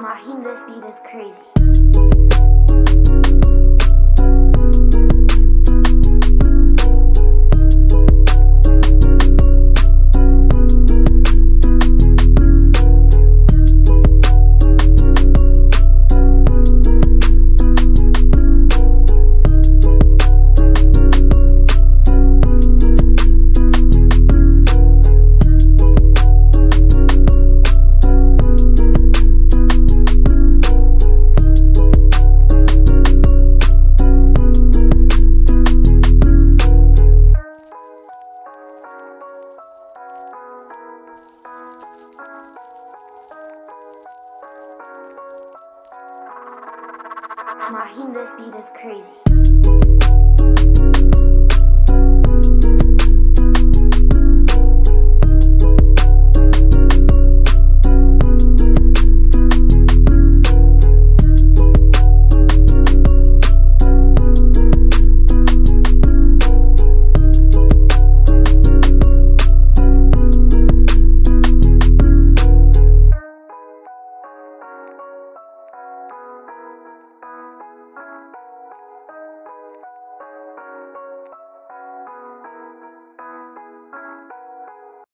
Mahim, this beat is crazy. Nah, this beat is crazy.